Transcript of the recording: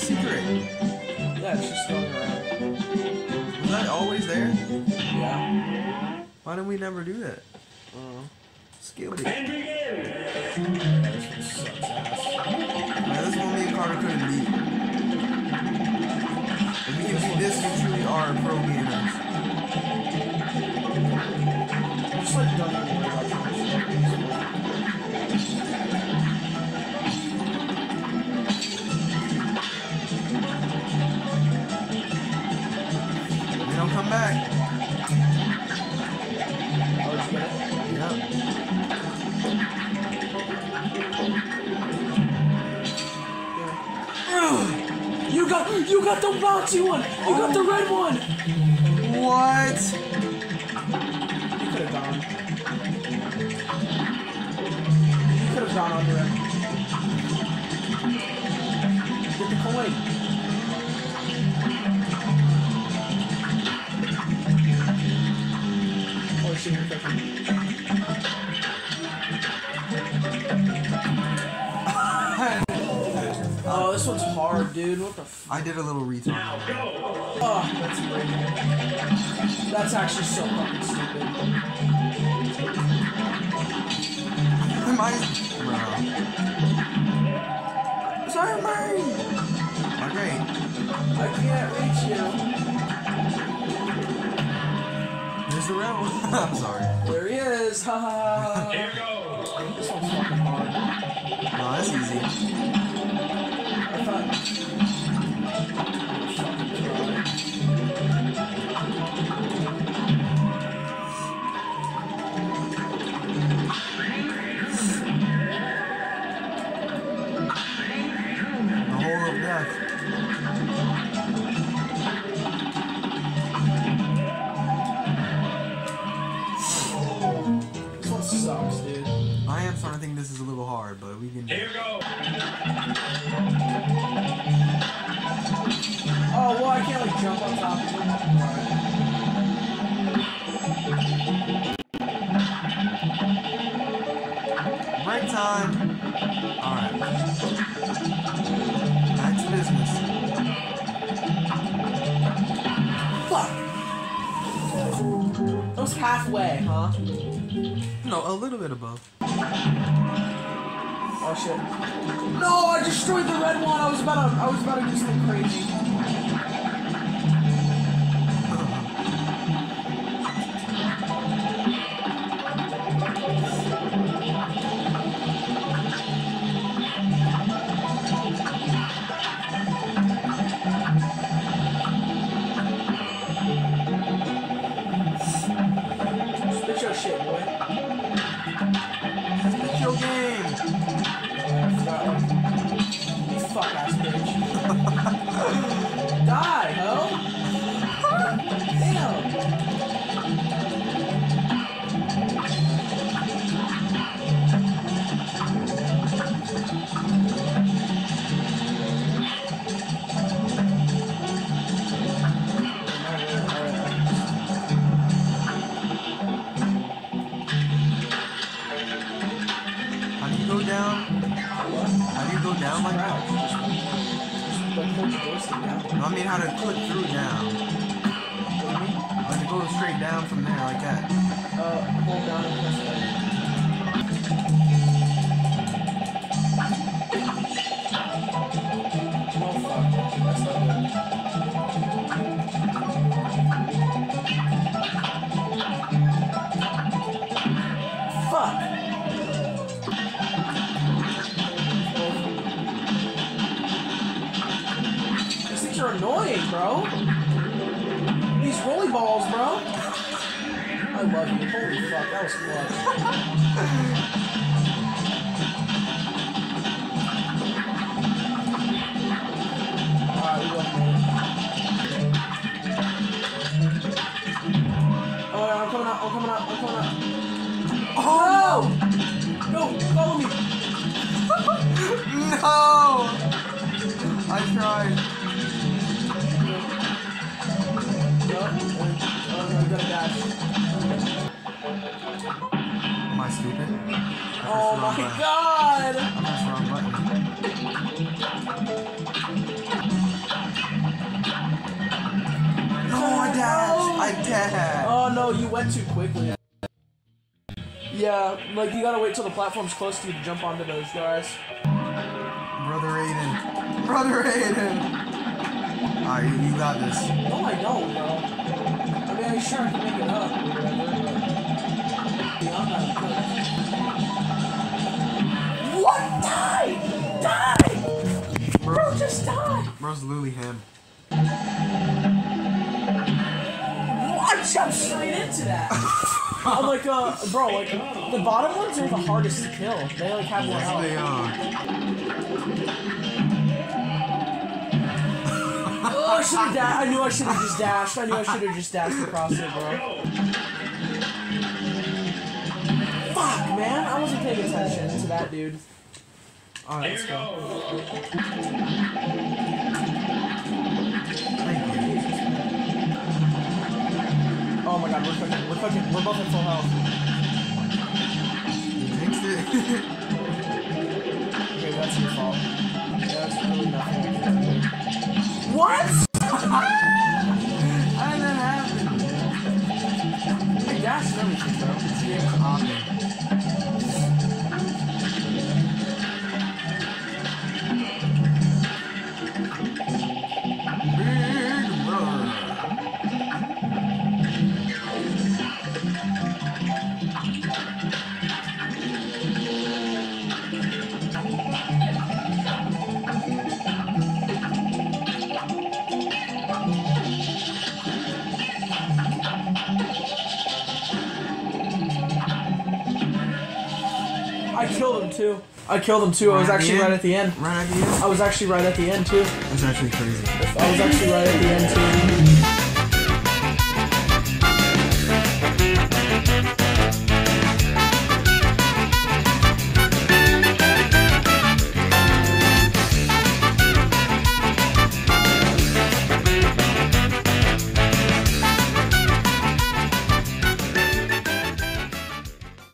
secret. Yeah, it's just going around. Was that always there? Yeah. Why didn't we never do that? Uh, Skilled it. And begin. yeah, this one sucks ass. Man, this one me and Carter couldn't beat. If we can beat this, we truly are pro gamers. Got you got the bouncy one. You got the red one. What? You could have gone. You could have gone under it. Get the coin. Oh shit, Oh, this one's hard, dude. What the f- I did a little retard. Now go. Oh, that's great. That's actually so fucking stupid. Am I? Bro. Sorry, Murray. Okay. I can't reach you. There's the red one. I'm sorry. There he is. Ha ha ha. Here goes. This one's fucking hard. No, that's easy. Hard, but we go. Oh, well, I can't like jump on top of him. Alright. Break time. All right. Back to business. Fuck! That was halfway, huh? No, a little bit above. Oh shit. No, I destroyed the red one! I was about to I was about to do something crazy. Die, ho! How do you go down? How do you go down like that? I mean how to click through down. Like to go straight down from there like that. Uh, hold down and press annoying, bro. These rolly balls, bro. I love you. Holy fuck, that was clutch. Alright, I'm coming out, I'm coming out, I'm coming out. Oh! No! Follow me! No! I tried. Am I stupid? Oh my button. god! I pressed the wrong button. No, I dashed! I dashed! Oh no, you went too quickly. Yeah, like you gotta wait till the platform's close to you to jump onto those, guys. Brother Aiden. Brother Aiden! Alright, you, you got this. No, I don't, bro. I mean, I'm sure I can make it up or whatever, but... Yeah, I'm not good. What? Die! Die! Bro, Bro, just die! bro's literally him. I jumped straight into that! I'm like, uh, bro, like, the bottom ones are the hardest to kill. They, like, have more health. they are. I knew I should have just dashed. I knew I should have just dashed across it, bro. Fuck, man. I wasn't paying attention to that dude. Alright, let's go. Oh my god, we're cooking. We're cooking. We're both at full health. too. I killed him too. I was Right actually right at the end. Right at the end? I was actually right at the end too. That's actually crazy. I was actually right at the end too.